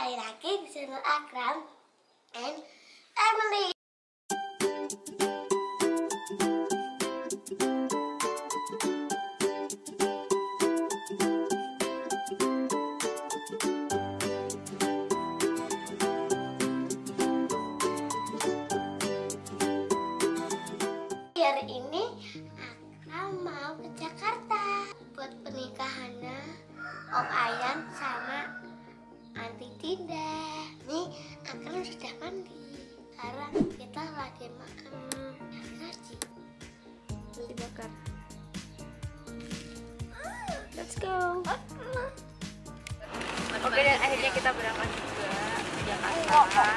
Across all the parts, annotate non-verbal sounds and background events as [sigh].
kembali lagi di channel Akram and Emily. Hari ini Akram mau ke Jakarta buat pernikahannya Om sama Dinda. Nih Akram sudah mandi. Sekarang kita lagi makan nasi. Nasi bakar. Let's go. Oke dan akhirnya kita berangkat juga ke Jakarta.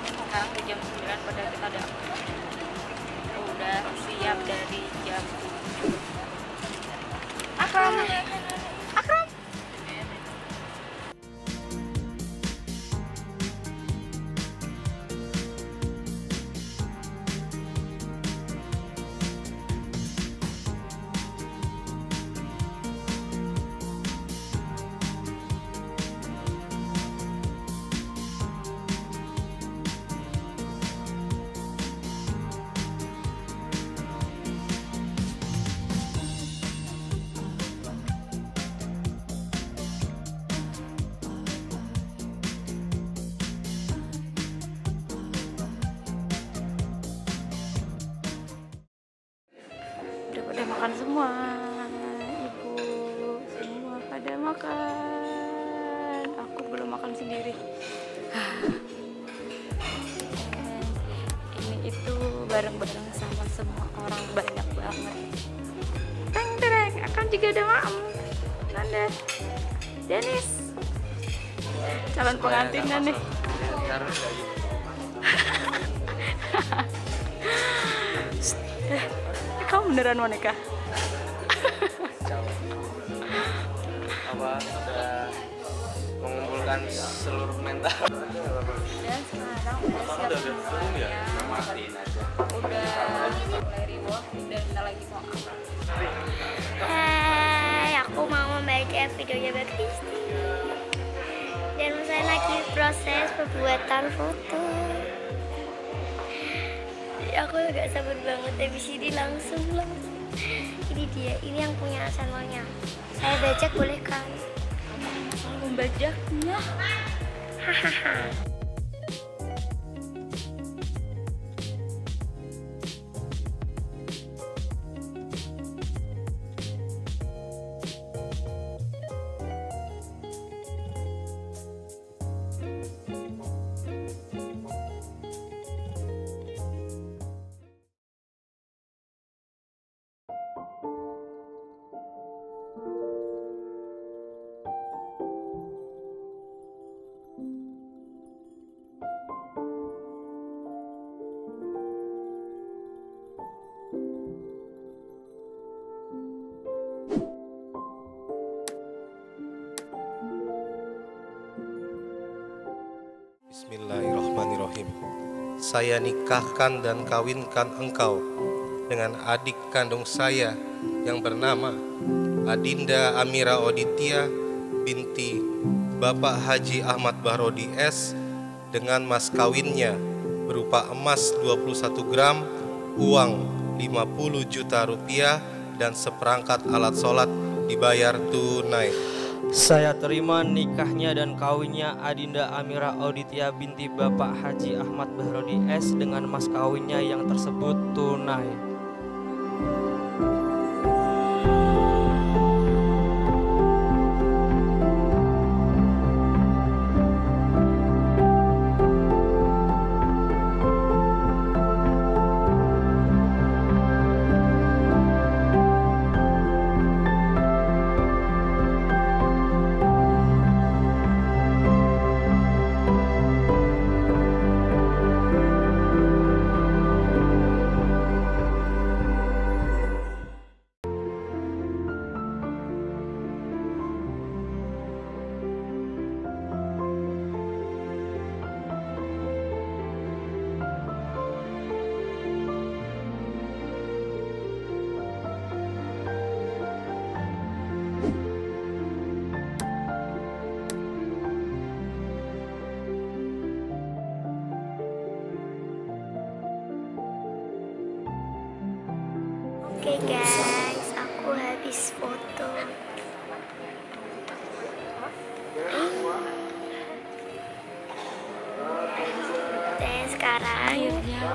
Sekarang di jam 9 padahal kita udah udah siap dari jam. Akram. Makan semua. Ibu semua pada makan. Aku belum makan sendiri. Ini itu bareng-bareng sama semua orang banyak banget. Teng tereng, akan juga ada mam. Nanda, Dennis, calon pengantinnya nih. [laughs] Kamu beneran mau nikah? apa sudah mengumpulkan seluruh mental Dan sekarang udah siap semuanya. Udah mulai reward dan kita lagi mau apa? Hai, aku mau membaca videonya Mbak Kristi. Dan saya lagi proses pembuatan foto. Aku gak sabar banget habis ini langsung langsung. Ini dia, ini yang punya channelnya. Saya bajak boleh kan? Mau membajaknya? Hahaha. Bismillahirrahmanirrahim. Saya nikahkan dan kawinkan engkau dengan adik kandung saya yang bernama Adinda Amira Oditya binti Bapak Haji Ahmad Bahrodi S dengan mas kawinnya berupa emas 21 gram, uang 50 juta rupiah dan seperangkat alat sholat dibayar tunai. Saya terima nikahnya dan kawinnya Adinda Amira Auditya binti Bapak Haji Ahmad Bahrodi S dengan mas kawinnya yang tersebut tunai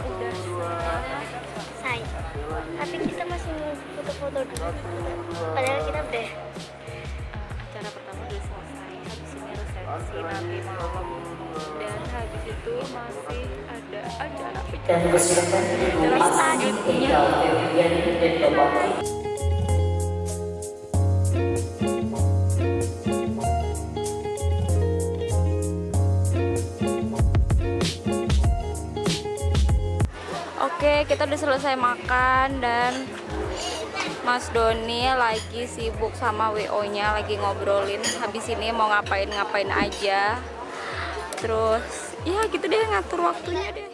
udah selesai. Tapi kita masih foto-foto dulu padahal kita udah acara pertama udah selesai. Habis ini resepsi nanti malam dan habis itu masih ada acara acara selanjutnya Oke, kita udah selesai makan dan Mas Doni lagi sibuk sama WO-nya, lagi ngobrolin habis ini mau ngapain-ngapain aja. Terus ya gitu deh ngatur waktunya deh.